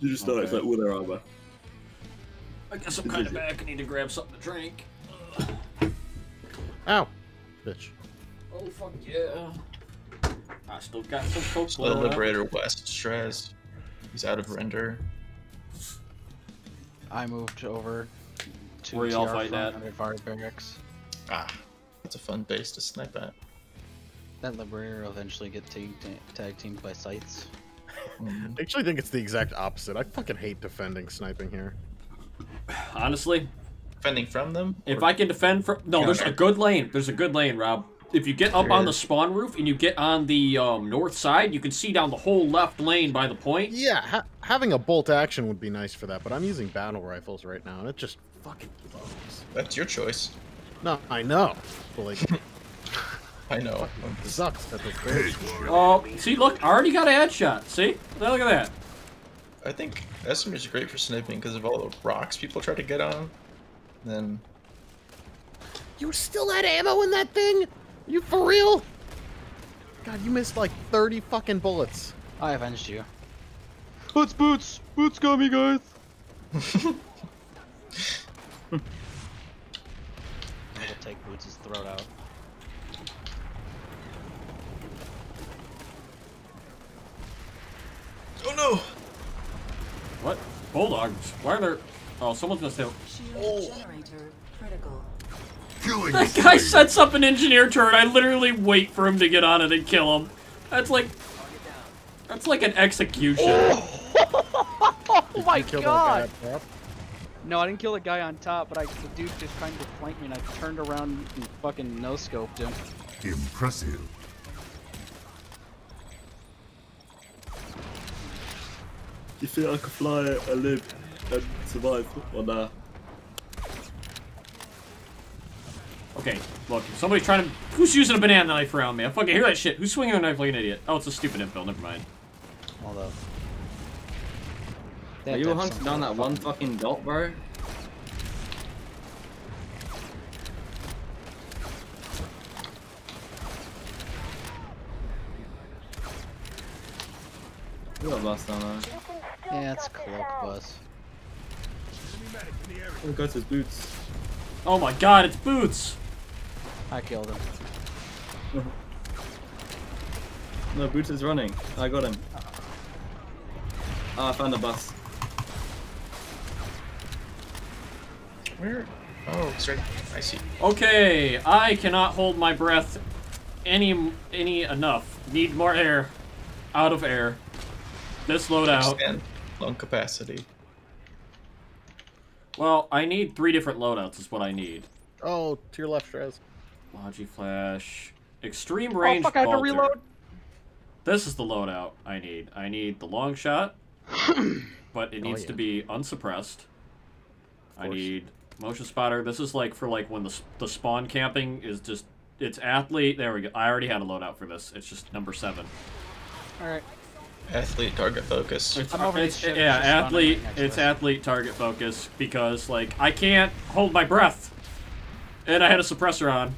You just know it's like with their armor. I guess I'm kind of back. I need to grab something to drink. Ow. Bitch. Oh fuck yeah! I still got some coke So left. Liberator West Stress. He's out of render. I moved over to Where y'all TR fighting front at? under Barracks. Ah, that's a fun base to snipe at. That Liberator will eventually get tag, tag teamed by sites. Mm. I actually think it's the exact opposite. I fucking hate defending sniping here. Honestly, Defending from them? if I can defend from no, there's a good lane. There's a good lane, Rob. If you get up on There the spawn roof and you get on the um, north side, you can see down the whole left lane by the point. Yeah, ha having a bolt action would be nice for that, but I'm using battle rifles right now, and it just fucking blows. That's your choice. No, I know. But like, I know. it sucks that this base. Oh, see, look, I already got a headshot. See, Now look at that. I think Esamir's great for sniping because of all the rocks people try to get on. Then You still had ammo in that thing? You for real? God, you missed like 30 fucking bullets. Oh, I avenged you. Boots, boots, boots got me, guys. I will take Boots' throat out. No! What? Bulldogs? Why are there? Oh, someone's gonna steal. Shield generator critical. Killing That guy sets up an engineer turret. I literally wait for him to get on it and kill him. That's like. That's like an execution. Oh, oh my You killed that god! guy up top? No, I didn't kill the guy on top, but I, the dude just trying to flank me, and I turned around and fucking no scoped him. Impressive. You think I could fly and live and survive or nah? Okay, look, if somebody's trying to. Who's using a banana knife around me? I fucking hear that shit. Who's swinging a knife like an idiot? Oh, it's a stupid infil. Never mind. Although. Are you hunting down that one fucking dot, bro? You got a bus down there. Yeah, it's cloak bus. Oh, go to his boots. Oh my god, it's Boots! I killed him. No, Boots is running. I got him. Oh, I found the bus. Where? Oh, it's right. I see. Okay, I cannot hold my breath any any enough. Need more air. Out of air. This loadout. Expand lung capacity. Well, I need three different loadouts is what I need. Oh, to your left, Strez. Logi Flash. Extreme range oh fuck, I have to reload! This is the loadout I need. I need the long shot, but it needs yeah. to be unsuppressed. I need motion spotter. This is like for like when the the spawn camping is just it's athlete. There we go. I already had a loadout for this. It's just number seven. Alright. Athlete target focus. It's, I'm over it's- these ships yeah, athlete. right It's us. athlete target focus because like I can't hold my breath, and I had a suppressor on.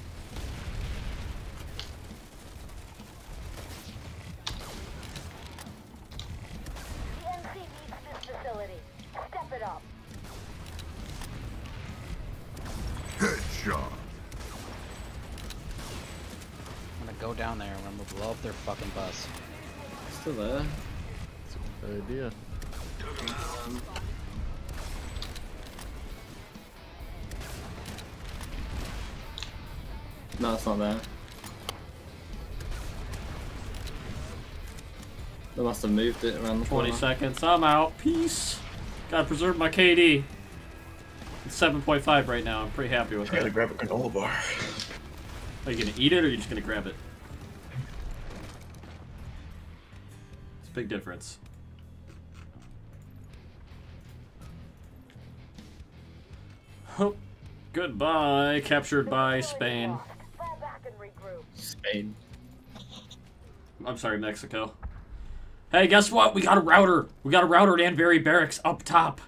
PNC needs this facility. Step it up. Headshot. I'm gonna go down there and I'm gonna blow up their fucking bus. Still there. Good idea. No, it's not there. They must have moved it around the 20 corner. seconds. I'm out. Peace. Gotta preserve my KD. It's 7.5 right now. I'm pretty happy with I gotta grab a granola bar. Are you gonna eat it or are you just gonna grab it? Big difference. Oh, Goodbye. Captured by Spain. Fall back and regroup. Spain. I'm sorry, Mexico. Hey, guess what? We got a router. We got a router at Anbury Barracks up top.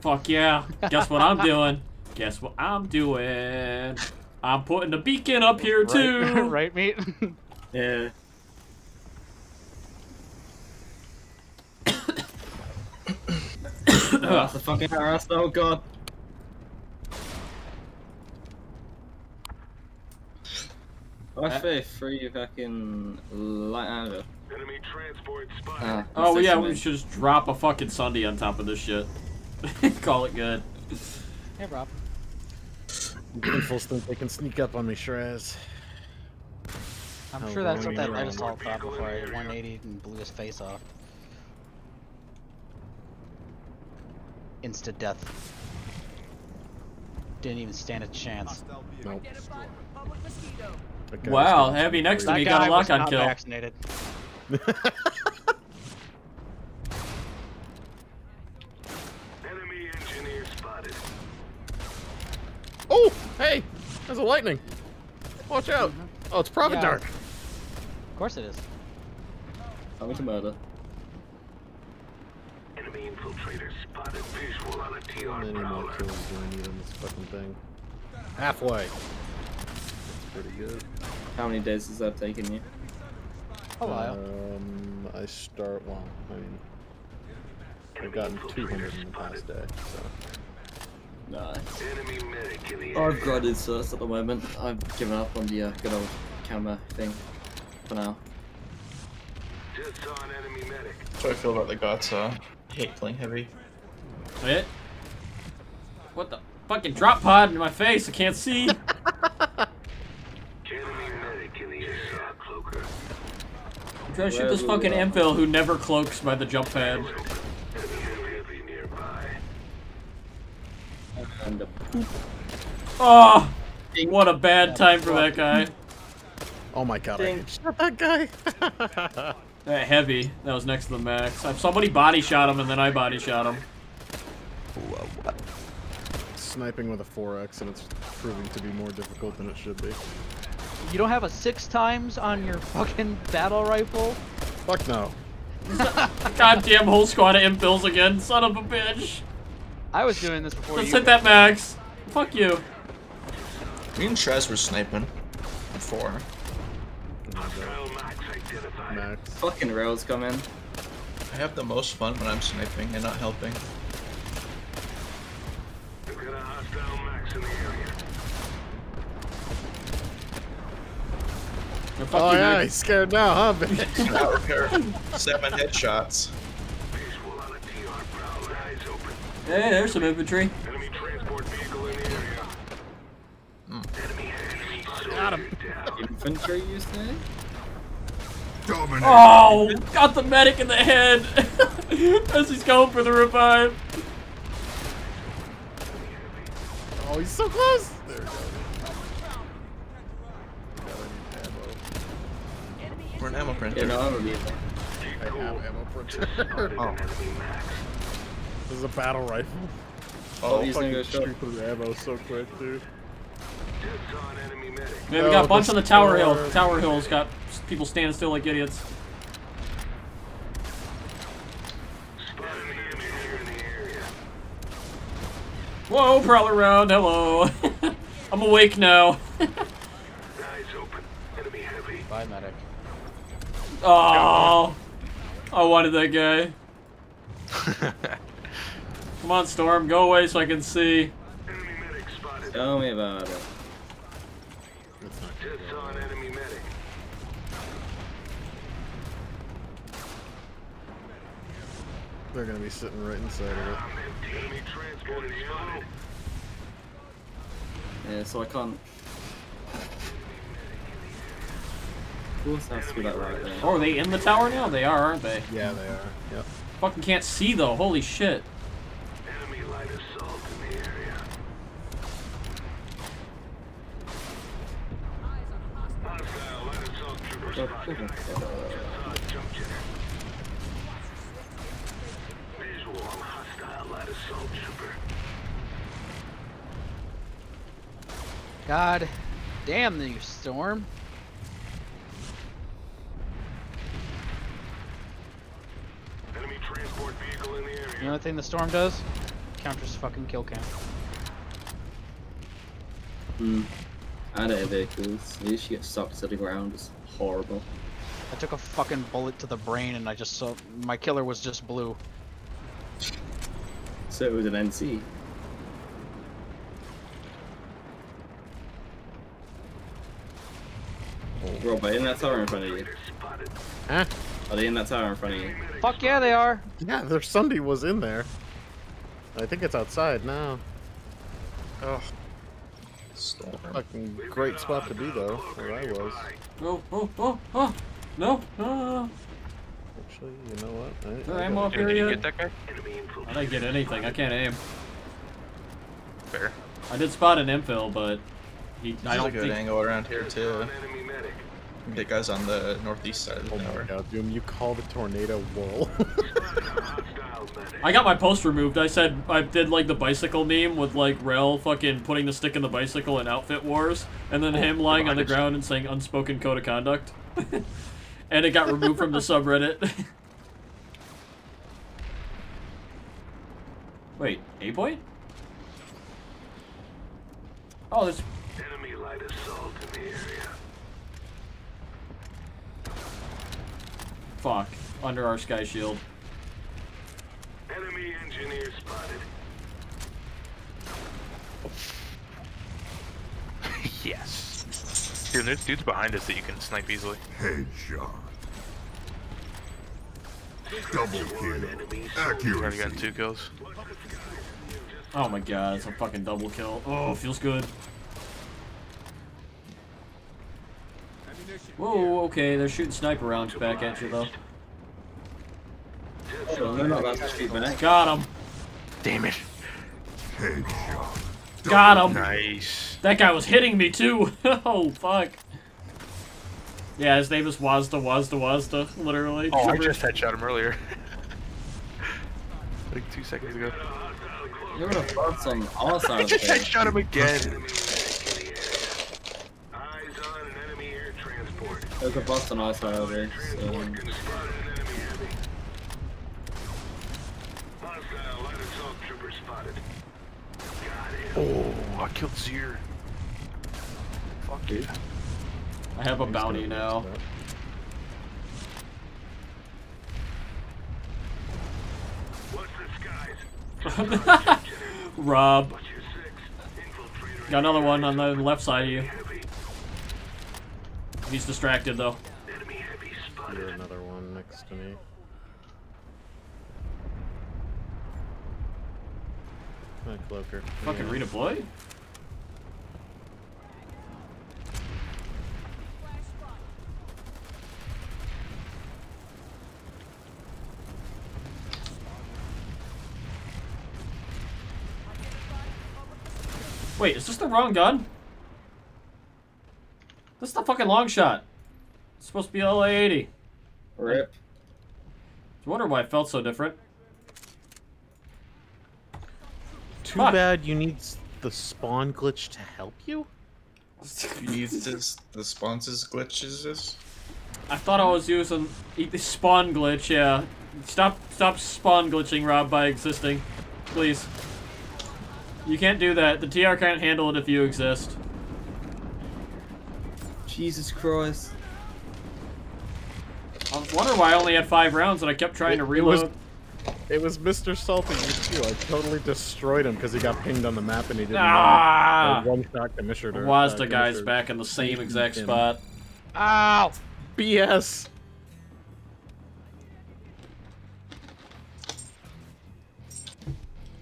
Fuck yeah. Guess what I'm doing? Guess what I'm doing? I'm putting a beacon up here too. right, mate? Yeah. That's the fucking arse. Oh god. Five faith, three fucking light ammo. Enemy transport spotted. Ah, Oh six yeah, we should just drop a fucking Sundy on top of this shit. Call it good. Hey, Rob. Infos think they can sneak up on me, Shrez. I'm Oh, sure that's what really? that light assault thought before I 180 and blew his face off. Instant death. Didn't even stand a chance. Nope. That Wow, Heavy next to me got a lock on kill. vaccinated. Enemy engineer spotted. Oh, hey, there's a lightning. Watch out. Mm-hmm. Oh, it's Prophet Yeah. Dark. Of course it is. Coming to murder. Enemy infiltrator spotted. Visual on a TR How many more kills do I need on this fucking thing? Halfway. That's pretty good. How many days has that taken you? A while. Um, I start, well, I mean, I've gotten 200 in the past day, so. Nice. Enemy medic in the I've area. grinded sus at the moment. I've given up on the uh, good old camera thing for now. Just saw an enemy medic. That's how I feel about the gods. Uh, hate playing heavy. Wait. What the fucking drop pod in my face? I can't see. Enemy medic in the area. Cloaker. I'm trying to shoot this fucking we who never cloaks by the jump pad. Enemy heavy nearby. And Oh, what a bad time for that guy. Oh my god, I Ding. can shot that guy. That heavy. That was next to the max. Somebody body shot him and then I body shot him. Sniping with a 4x and it's proving to be more difficult than it should be. You don't have a six times on your fucking battle rifle? Fuck no. Goddamn whole squad of infils again. Son of a bitch. I was doing this before Let's you. hit that max. Fuck you. Me and Trez were sniping before. Max. Max. fucking rails come in. I have the most fun when I'm sniping and not helping. We've got a hostile max in the area. Yeah, fuck Oh yeah, Nick. he's scared now, huh, bitch? Not repair. Seven headshots. Visual on a TR prowler. Eyes open. Hey, there's some infantry. Enemy transport vehicle in the area. Enemy. Got him. Infantry, you say? Dominate. Oh, got the medic in the head as he's going for the revive. Oh, he's so close. There we go. God, I need ammo. We're an ammo printer. Yeah, no, I'm gonna be I have ammo printer. Oh. This is a battle rifle. Oh, He's gonna go Fucking shoot through ammo so quick, dude. Just saw an enemy. Man, we Oh, got a bunch the on the tower hill. storm. Tower hill's got people standing still like idiots. Spotted an enemy here in the area. Whoa, prowler round. Hello. I'm awake now. Eyes open. Enemy heavy. Bye, medic. Oh, I wanted that guy. Come on, Storm, go away so I can see. Enemy medic spotted. Tell me about it. Just saw an enemy medic. They're gonna be sitting right inside of it. Enemy transport is spotted. Yeah, so I can't. Of course, it has to be that right there. Oh, are they in the tower now? They are, aren't they? Yeah, they are. Yep. Fucking can't see though. Holy shit. Enemy light assault in the area. Hostile light assault trooper spotted. Just saw a jump jetter. Visual on hostile light assault trooper. God damn you, Storm. Enemy transport vehicle in the area. The only thing the Storm does? Counters fucking kill cam. Hmm. And air vehicles. You just get stuck to the ground. It's horrible. I took a fucking bullet to the brain and I just saw my killer was just blue. So it was an NC. Rob, are they in that tower in front of you? Huh? Are they in that tower in front of you? Fuck yeah, they are. Yeah, their Sundy was in there. I think it's outside now. Oh, Storm. fucking great spot to be though, where I was. Oh, oh, oh, oh. No, no, no, no. Actually, you know what? I, Is there I ammo got- up here Did you yet? get that guy? I didn't get anything. I can't aim. Fair. I did spot an infill, but he, I There's a don't good think. angle around here too. Get guys on the northeast side of the Oh my tower. god, Doom, you called the tornado whirl. I got my post removed. I said I did like the bicycle meme with like Rel fucking putting the stick in the bicycle in Outfit Wars, and then oh him lying on the ground and saying unspoken code of conduct. and it got removed from the subreddit. Wait, A point? Oh, there's. Enemy light assault in the area. Fuck. Under our sky shield. Enemy engineer spotted. yes. Here, there's dudes behind us that you can snipe easily. Headshot. Double kill. Already Accuracy. gotten two kills. Oh my god, it's a fucking double kill. Oh, feels good. Whoa, okay, they're shooting sniper rounds back at you though. Oh, they're not about to shoot me. Got him. Damn it. Headshot. Got him. Nice. That guy was hitting me too. oh fuck. Yeah, his name is Wazda Wazda Wazda, literally. Oh, I just headshot him earlier. like two seconds ago. You're gonna bounce on our I just headshot him again. Eyes on an enemy air transport. There's a bus on our side of it. So. Spotted an enemy heavy. Hostile light assault trooper spotted. Got it. Oh, I killed Zir. Fuck you. I have a bounty now. What's the skies? Rob. What's your six? Infiltrator Got another one on the left side of you. He's distracted though. Heavy another one next to me. Hi, Cloaker. Fucking Yeah. redeploy? Wait, is this the wrong gun? This is the fucking long shot. It's supposed to be LA-80. Rip. I wonder why it felt so different. Too Fuck. bad you need the spawn glitch to help you? You need this, the spawns glitches. This. I thought I was using the spawn glitch. Yeah, stop, stop spawn glitching, Rob, by existing, please. You can't do that. The TR can't handle it if you exist. Jesus Christ. I was wondering why I only had five rounds and I kept trying to It- it was- reload. It was Mr. Salty you too. I totally destroyed him because he got pinged on the map and he didn't Ah! One shot commissioner. Was uh, the guys commissioner back in the same exact him. spot? Ow! BS.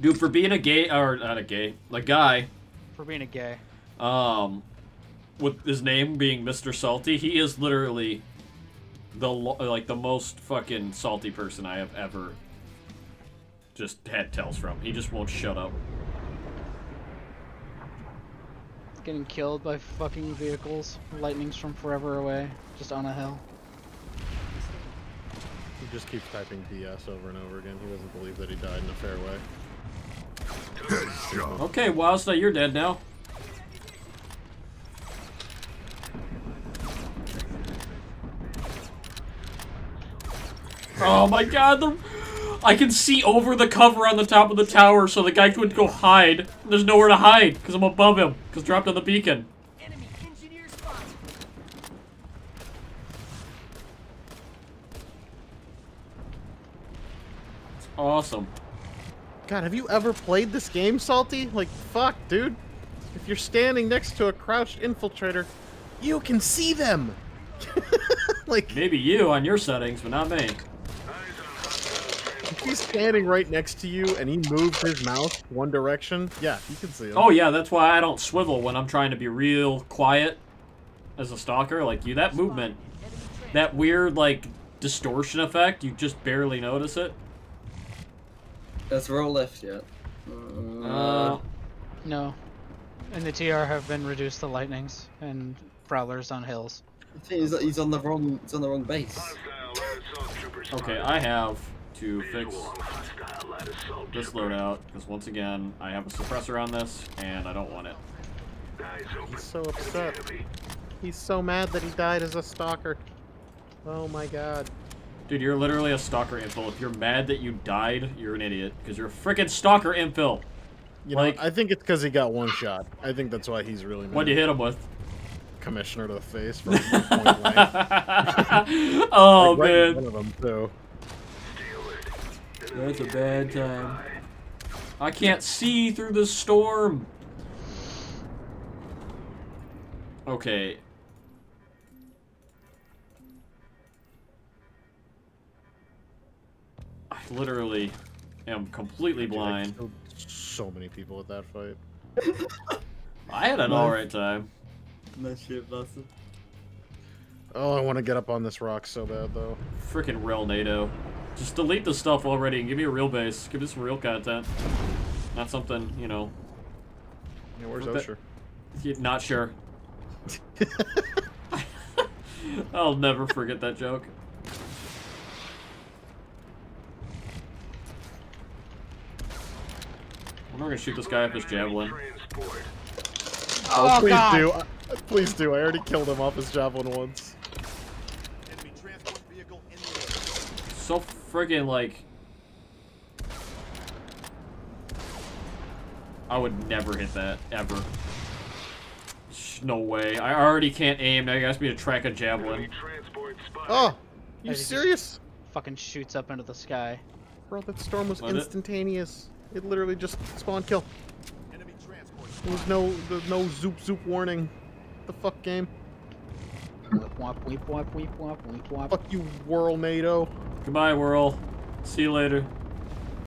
Dude, for being a gay or not a gay, a guy, For being a gay. um, with his name being Mr. Salty, he is literally the like the most fucking salty person I have ever just had tells from. He just won't shut up. Getting killed by fucking vehicles. Lightning's from forever away. Just on a hill. He just keeps typing BS over and over again. He doesn't believe that he died in a fair way. Headshot. Okay, Wowza, you're dead now. Oh my god, the... I can see over the cover on the top of the tower so the guy couldn't go hide. There's nowhere to hide because I'm above him because dropped on the beacon. Awesome. God, have you ever played this game, Salty? Like, fuck, dude. If you're standing next to a crouched infiltrator, you can see them. like, Maybe you on your settings, but not me. If he's standing right next to you and he moves his mouth one direction, yeah, you can see him. Oh yeah, that's why I don't swivel when I'm trying to be real quiet as a stalker. Like you, that movement, that weird like distortion effect, you just barely notice it. Has roll left yet? Uh, No. And the TR have been reduced to lightnings and prowlers on hills. I think he's, he's on the wrong. He's on the wrong base. okay, I have to fix this loadout because once again I have a suppressor on this and I don't want it. He's so upset. He's so mad that he died as a stalker. Oh my god. Dude, you're literally a stalker infill. If you're mad that you died, you're an idiot because you're a freaking stalker infill. You Like- know, I think it's because he got one shot. I think that's why he's really mad. What'd you hit him with? Commissioner to the face blank. oh Like, right man, front of him, too. That's a bad time. I can't see through the storm. Okay. I literally am completely blind. Killed So many people with that fight. I had an alright time. Nice shit, Buster. Oh, I want to get up on this rock so bad, though. Freaking Wurlnado. Just delete the stuff already and give me a real base. Give me some real content. Not something, you know, Yeah, where's Oshur? y- not sure. I'll never forget that joke. I'm not gonna shoot this guy with his javelin. Oh, please God. do. Uh, Please do. I already killed him off his javelin once. So friggin' like. I would never hit that, ever. No way. I already can't aim, now you ask me to track a javelin. Oh, you I serious? Fucking shoots up into the sky. Bro, that storm was Was it? instantaneous. It literally just spawned kill. There was no, there was no zoop zoop warning. The fuck game? Fuck you, Wurlnado. Goodbye, Whirl. See you later.